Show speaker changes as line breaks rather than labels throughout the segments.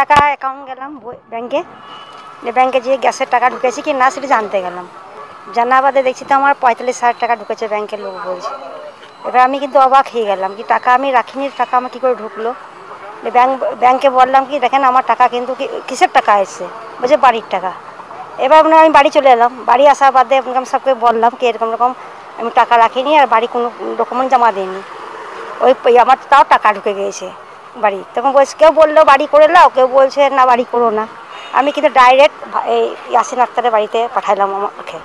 টাকা অ্যাকাউন্ট গেলাম ব্যাংকে যে ব্যাংকে যেয়ে গ্যাসের টাকা ঢুকেছে কি না সেটা জানতে গেলাম। জানা বাদে দেখছি তো আমার পঁয়তাল্লিশ হাজার টাকা ঢুকেছে ব্যাংকের লোক বলছে। এবার আমি কিন্তু অবাক হয়ে গেলাম কি টাকা আমি রাখিনি, টাকা আমার কী করে ঢুকলো? ব্যাংক ব্যাংকে বললাম কি, দেখেন আমার টাকা কিন্তু কিসের টাকা এসছে? বলছে, বাড়ির টাকা। এবার মানে আমি বাড়ি চলে এলাম। বাড়ি আসার বাদে এরকম সবকে বললাম কি, এরকম রকম আমি টাকা রাখিনি আর বাড়ি কোনো ডকুমেন্ট জমা দিইনি। ওই আমার তাও টাকা ঢুকে গিয়েছে। বাড়ি। তখন বলছে, কেউ বলল, বাড়ি করে নাও। কেউ বলছে, না, বাড়ি করো না। আমি কিন্তু ডাইরেক্ট এই ইয়াসিন আক্তারের বাড়িতে পাঠাইলাম আমাকে।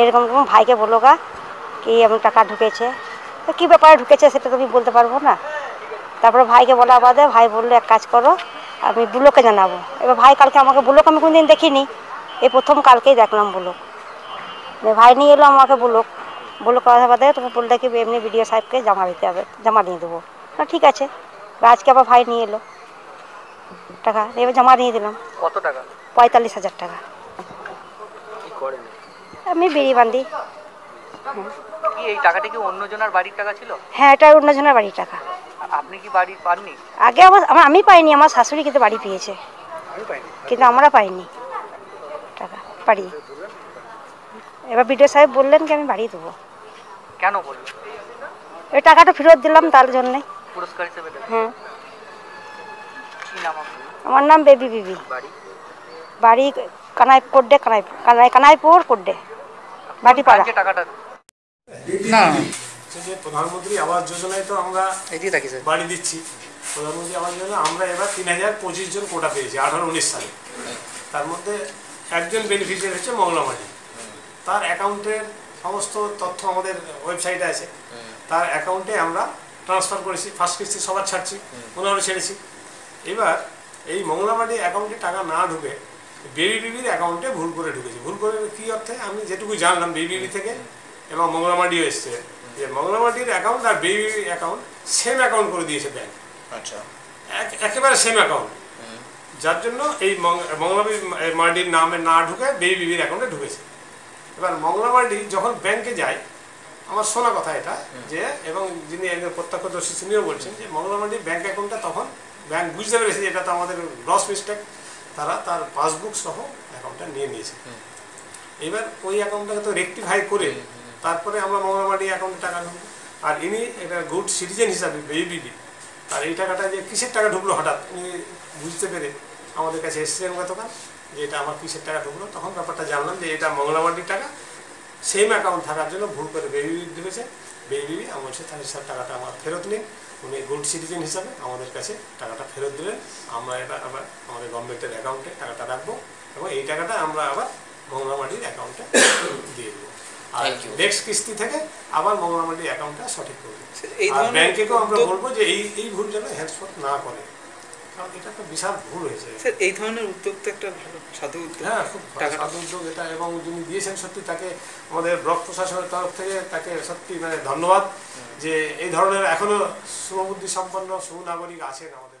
এরকম রকম ভাইকে বলো গা, কি এমন টাকা ঢুকেছে? তো কী ব্যাপারে ঢুকেছে সেটা তো আমি বলতে পারব না। তারপরে ভাইকে বলা বাদে ভাই বলল, এক কাজ করো, আমি বুলোকে জানাব। এবার ভাই কালকে আমাকে বুলোক, আমি কোনোদিন দেখিনি। এই প্রথম কালকেই দেখলাম বুলোক। ভাই নিয়ে এলো আমাকে বুলোক। বুলোক কথা বাদে তুমি বললে কি, এমনি বিডিও সাহেবকে জমা দিতে হবে জমা দিয়ে দেবো। ঠিক আছে। আজকে আবার ভাই নিয়ে এলো। টাকা এবার জমা দিয়ে দিলাম।
কত টাকা?
পঁয়তাল্লিশ হাজার টাকা। আমি বিড়ি বান্ধি।
এই টাকাটা কি অন্যজনের বাড়ির টাকা ছিল?
হ্যাঁ এটা অন্যজনের বাড়ির টাকা।
আপনি কি বাড়ি পাননি?
আগে আমার আমি পাইনি আমার শাশুড়ি কিন্তু বাড়ি পেয়েছে। কিন্তু আমরা পাইনি। টাকা বাড়ি। এবার বিডিও সাহেব বললেন কি আমি বাড়ি দেবো।
কেন বলল
এই টাকাটা ফেরত দিলাম তার জন্যে।
পুরস্কার হিসেবে দেবে।
হ্যাঁ
কি নাম আপনার?
আমার নাম বেবি বিবি।
বাড়ি?
বাড়ি কানাই কোড্ডে কানাই কানাই কানাইপুর কোড্ডে বাটিপাড়া।
যে টাকাটা
না। যে প্রধানমন্ত্রী আবাস যোজনায় তো আমরা
এদিকে থাকি স্যার।
বাড়ি দিচ্ছি। প্রধানমন্ত্রী আবাস যোজনা আমরা এবার তিন হাজার পঁচিশ জন কোটা পেয়েছি আঠারো উনিশ সালে। তার মধ্যে একজন বেনিফিশিয়ারি হচ্ছে মংলামাটি তার অ্যাকাউন্টের সমস্ত তথ্য আমাদের ওয়েবসাইটে আছে। তার অ্যাকাউন্টে আমরা ট্রান্সফার করেছি ফার্স্ট কিস্তি সবার ছাড়ছি ওনারও ছেড়েছি এবার এই মংলামাটি অ্যাকাউন্টে টাকা না ঢুকে বেবি বিবির অ্যাকাউন্টে ভুল করে ঢুকেছে ভুল করে কী অর্থে আমি যেটুকু জানলাম বেবি থেকে এবং মংলামাটিও এসছে যে মংলামাটির অ্যাকাউন্ট আর বেবি অ্যাকাউন্ট সেম অ্যাকাউন্ট করে দিয়েছে ব্যাংক
আচ্ছা
এক- একেবারে সেম অ্যাকাউন্ট যার জন্য এই মংলাবি মার্ডির নামে না ঢুকে বেবি বিবির অ্যাকাউন্টে ঢুকেছে এবার মংলা মার্ডি যখন ব্যাংকে যায় আমার শোনা কথা এটা, যে, এবং যিনি একজন প্রত্যক্ষদর্শী তিনিও বলছেন যে মংলা মার্ডির ব্যাংক অ্যাকাউন্টটা তখন ব্যাংক বুঝতে পেরেছে যে এটা তো আমাদের গ্রস মিস্টেক তারা তার পাসবুক সহ অ্যাকাউন্টটা নিয়ে নিয়েছে। এবার ওই অ্যাকাউন্টটাকে তো রেক্টিফাই করে তারপরে আমরা মঙ্গলবাড়ি অ্যাকাউন্টে টাকা ঢুকবো। আর ইনি এটা গুড সিটিজেন হিসাবে বেবিবি আর এই টাকাটা যে কিসের টাকা ঢুকলো হঠাৎ উনি বুঝতে পেরে আমাদের কাছে এসেছিলেন গতকাল যে এটা আমার কিসের টাকা ঢুকলো, তখন ব্যাপারটা জানলাম যে এটা মঙ্গলবাড়ির টাকা সেম অ্যাকাউন্ট থাকার জন্য ভুল করে বেবি ঢুকেছে বেবি আমার বলছে তাহলে স্যার টাকাটা আমার ফেরত নিন। উনি গুড সিটিজেন হিসাবে আমাদের কাছে টাকাটা ফেরত দিলেন। আমরা এটা আবার আমাদের গভর্নমেন্টের অ্যাকাউন্টে টাকাটা রাখব এবং এই টাকাটা আমরা আবার মংলামাটির অ্যাকাউন্টে দিয়ে দেবো। আর নেক্সট কিস্তি থেকে আবার মংলামাটির অ্যাকাউন্টটা সঠিক করব ব্যাংকেকেও আমরা বলব যে এই এই ভুল যেন হেল্পফুল না করে। কারণ এটা একটা বিশাল ভুল হয়েছে।
স্যার এই ধরনের উদ্যোগ তো একটা ভালো সাধু উদ্যোগ।
হ্যাঁ খুব
টাকাটা-
সাধু উদ্যোগ এটা এবং যিনি দিয়েছেন সত্যি তাকে আমাদের ব্লক প্রশাসনের তরফ থেকে তাকে সত্যি মানে ধন্যবাদ যে এই ধরনের এখনও শুভবুদ্ধি সম্পন্ন সুনাগরিক আছেন আমাদের।